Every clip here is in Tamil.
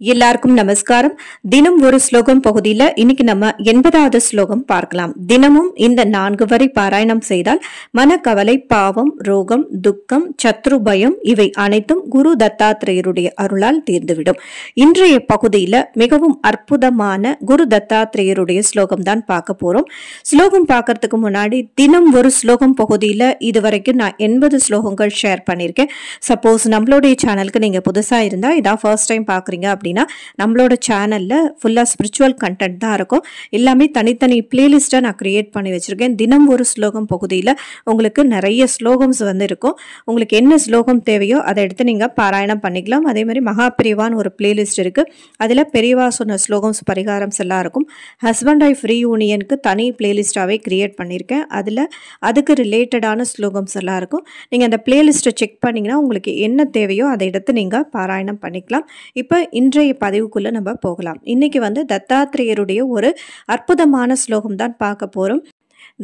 எல்லாருக்கும் நமஸ்காரம். தினம் ஒரு ஸ்லோகம் பகுதியில இன்னைக்கு நம்ம எண்பதாவது ஸ்லோகம் பார்க்கலாம். தினமும் இந்த நான்கு வரை பாராயணம் செய்தால் மனக்கவலை பாவம் ரோகம் துக்கம் சத்ரு பயம் இவை அனைத்தும் குரு தத்தாத்திரேயருடைய அருளால் தீர்ந்துவிடும். இன்றைய பகுதியில மிகவும் அற்புதமான குரு தத்தாத்திரேயருடைய ஸ்லோகம் தான் பார்க்க போறோம். ஸ்லோகம் பார்க்கறதுக்கு முன்னாடி தினம் ஒரு ஸ்லோகம் பகுதியில இதுவரைக்கும் நான் எண்பது ஸ்லோகங்கள் ஷேர் பண்ணியிருக்கேன். சப்போஸ் நம்மளுடைய சேனலுக்கு நீங்க புதுசா இருந்தா இதான் ஃபர்ஸ்ட் டைம் பாக்குறீங்க அப்படின்னா நம்மளோட சேனல்ல ஃபுல்லா ஸ்பிரிச்சுவல் கண்டென்ட் தான் இருக்கும். எல்லாமே தனித்தனி பிளேலிஸ்டா நான் கிரியேட் பண்ணி வச்சிருக்கேன். தினம் ஒரு ஸ்லோகம் பகுதியில் உங்களுக்கு நிறைய ஸ்லோகம்ஸ் வந்து இருக்கும். உங்களுக்கு என்ன ஸ்லோகம் தேவையோ அதை எடுத்து நீங்கள் பாராயணம் பண்ணிக்கலாம். அதே மாதிரி மகாபிரிவான்னு ஒரு பிளேலிஸ்ட் இருக்கு. அதில் பெரியவா சொன்ன ஸ்லோகம்ஸ் பரிகாரம்ஸ் எல்லாம் இருக்கும். ஹஸ்பண்ட் ஒய்ஃப் ஃப்ரீ யூனியனுக்கு தனி பிளேலிஸ்ட்டாகவே கிரியேட் பண்ணியிருக்கேன். அதில் அதுக்கு ரிலேட்டடான ஸ்லோகம்ஸ் எல்லாம் இருக்கும். நீங்கள் அந்த பிளேலிஸ்ட்டை செக் பண்ணிங்கன்னா உங்களுக்கு என்ன தேவையோ அதை எடுத்து நீங்கள் பாராயணம் பண்ணிக்கலாம். இப்போ இன்றைய பதிவுக்குள்ளே நம்ம போகலாம். இன்றைக்கி வந்து தத்தாத்திரேயருடைய ஒரு அற்புதமான ஸ்லோகம் தான் பார்க்க போகிறோம்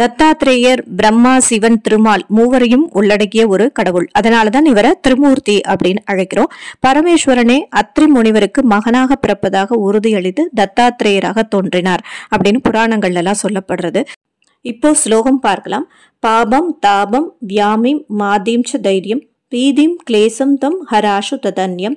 தத்தாத்திரேயர் பிரம்மா சிவன் திருமால் மூவரையும் உள்ளடக்கிய ஒரு கடவுள். அதனால தான் இவரை திருமூர்த்தி அப்படின்னு அழைக்கிறோம். பரமேஸ்வரனே அத்ரி முனிவருக்கு மகனாக பிறப்பதாக உறுதியளித்து தத்தாத்திரேயராக தோன்றினார் அப்படின்னு புராணங்கள்ல எல்லாம் சொல்லப்படுறது. இப்போ ஸ்லோகம் பார்க்கலாம். பாபம் தாபம் வியாமிம் மாதீம் ச தைரியம் பீதிம் கிளேசம் தம் ஹராஷு ததன்யம்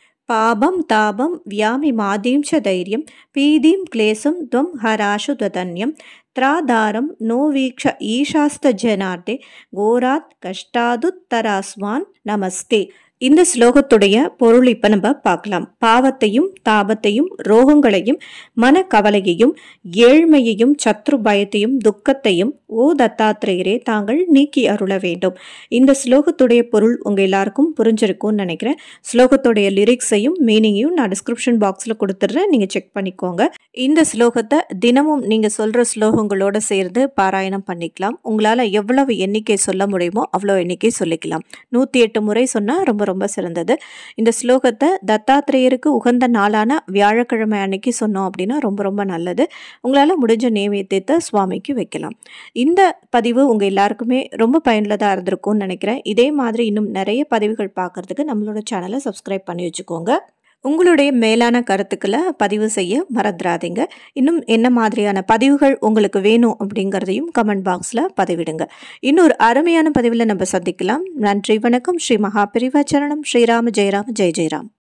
പാപം താപം വ്യാമി മാതീം தைரியம் பீதிம் പീതിം துவம் ஹராஷு ததன்யம் തതന്യം ത്രാധാരം നോ വീക്ഷ ഈശാസ്തജനാർദ്ദേ ഘോരാത് കഷ്ടാതുത്തരാസ്മാൻ நமஸ்தே இந்த ஸ்லோகத்துடைய பொருள் இப்போ நம்ம பார்க்கலாம். பாவத்தையும் தாபத்தையும் ரோகங்களையும் மனக்கவலையையும் ஏழ்மையையும் சத்ரு பயத்தையும் துக்கத்தையும் ஓ தத்தாத்திரேயரே தாங்கள் நீக்கி அருள வேண்டும். இந்த ஸ்லோகத்துடைய பொருள் உங்கள் எல்லாருக்கும் புரிஞ்சிருக்கும்னு நினைக்கிறேன். ஸ்லோகத்துடைய லிரிக்ஸையும் மீனிங்கையும் நான் டிஸ்கிரிப்ஷன் பாக்ஸில் கொடுத்துட்றேன். நீங்கள் செக் பண்ணிக்கோங்க. இந்த ஸ்லோகத்தை தினமும் நீங்கள் சொல்கிற ஸ்லோகங்களோட சேர்ந்து பாராயணம் பண்ணிக்கலாம். உங்களால் எவ்வளவு எண்ணிக்கை சொல்ல முடியுமோ அவ்வளோ எண்ணிக்கை சொல்லிக்கலாம். நூற்றி எட்டு முறை சொன்னால் ரொம்ப ரொம்ப சிறந்தது. இந்த ஸ்லோகத்தை தத்தாத்திரேயருக்கு உகந்த நாளான வியாழக்கிழமை அன்னைக்கு சொன்னோம் அப்படின்னா ரொம்ப ரொம்ப நல்லது. உங்களால் முடிஞ்ச நேவேத்தியத்தை சுவாமிக்கு வைக்கலாம். இந்த பதிவு உங்கள் எல்லாருக்குமே ரொம்ப பயனுள்ளதாக இருந்திருக்கும்னு நினைக்கிறேன். இதே மாதிரி இன்னும் நிறைய பதிவுகள் பார்க்கறதுக்கு நம்மளோட சேனலை சப்ஸ்கிரைப் பண்ணி வச்சுக்கோங்க. உங்களுடைய மேலான கருத்துக்களை பதிவு செய்ய மறந்துடாதீங்க. இன்னும் என்ன மாதிரியான பதிவுகள் உங்களுக்கு வேணும் அப்படிங்கிறதையும் கமெண்ட் பாக்ஸில் பதிவிடுங்க. இன்னொரு அருமையான பதிவில் நம்ம சந்திக்கலாம். நன்றி வணக்கம். ஸ்ரீ மகா பிரிவாச்சரணம் ஸ்ரீராம ஜெயராம் ஜெய் ஜெயராம்.